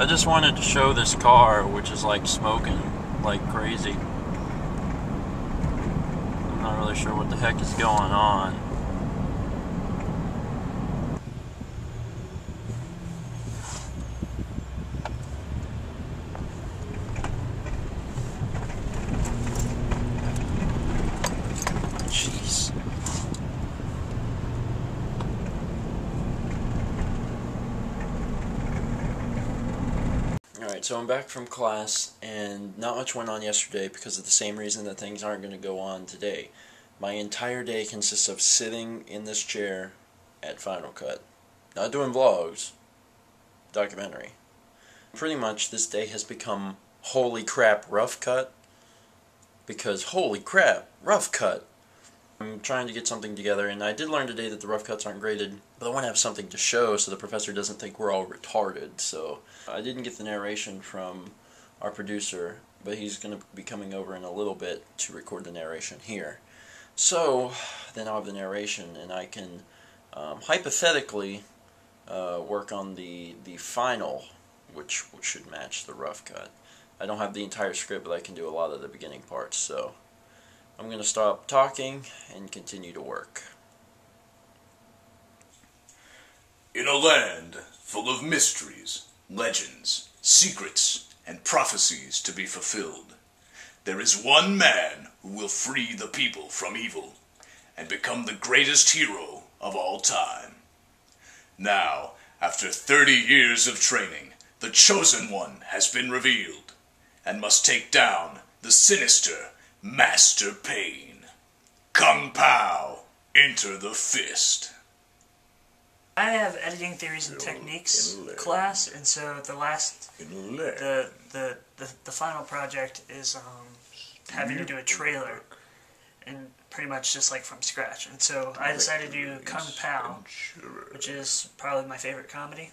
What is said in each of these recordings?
I just wanted to show this car, which is like smoking like crazy. I'm not really sure what the heck is going on. Alright, so I'm back from class, and not much went on yesterday because of the same reason that things aren't going to go on today. My entire day consists of sitting in this chair at Final Cut. Not doing vlogs, documentary. Pretty much this day has become holy crap rough cut because holy crap, rough cut. I'm trying to get something together, and I did learn today that the rough cuts aren't graded, but I want to have something to show so the professor doesn't think we're all retarded. So I didn't get the narration from our producer, but he's going to be coming over in a little bit to record the narration here. So then I'll have the narration, and I can um, hypothetically uh, work on the the final, which, which should match the rough cut. I don't have the entire script, but I can do a lot of the beginning parts. So. I'm going to stop talking and continue to work. In a land full of mysteries, legends, secrets, and prophecies to be fulfilled, there is one man who will free the people from evil and become the greatest hero of all time. Now, after 30 years of training, the Chosen One has been revealed and must take down the sinister Master Pain. Kung Pow, enter the fist. I have editing theories and techniques class, and so the last the the the, the final project is um, having to do a trailer, and pretty much just like from scratch. And so I decided to do Kung Pow, which is probably my favorite comedy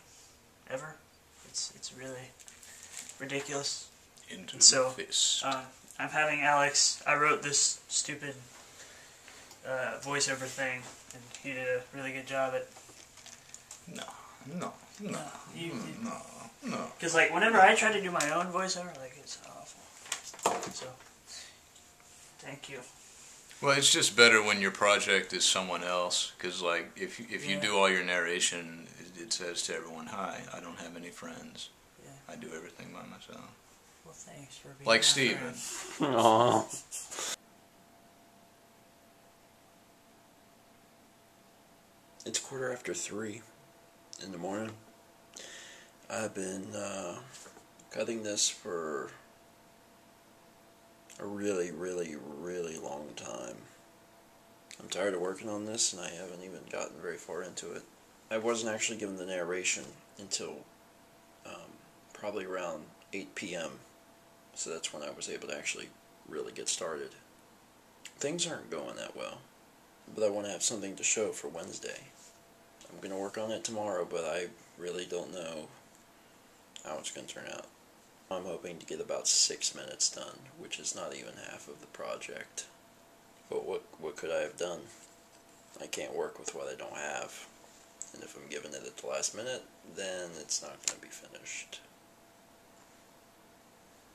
ever. It's it's really ridiculous. Into So, the fist. Uh, I'm having Alex. I wrote this stupid uh, voiceover thing, and he did a really good job at. no, no, no, You, you, no, no. Because like whenever I try to do my own voiceover, like it's awful. So, thank you. Well, it's just better when your project is someone else, because like if you, if you do all your narration, it, it says to everyone, "Hi, I don't have any friends. Yeah. I do everything by myself." Well, thanks for being Like my Stephen. Aww. It's quarter after three in the morning. I've been uh, cutting this for a really, really, really long time. I'm tired of working on this and I haven't even gotten very far into it. I wasn't actually given the narration until um, probably around 8 p.m. So that's when I was able to actually really get started. Things aren't going that well, but I want to have something to show for Wednesday. I'm going to work on it tomorrow, but I really don't know how it's going to turn out. I'm hoping to get about six minutes done, which is not even half of the project. But what what could I have done? I can't work with what I don't have. And if I'm giving it at the last minute, then it's not going to be finished.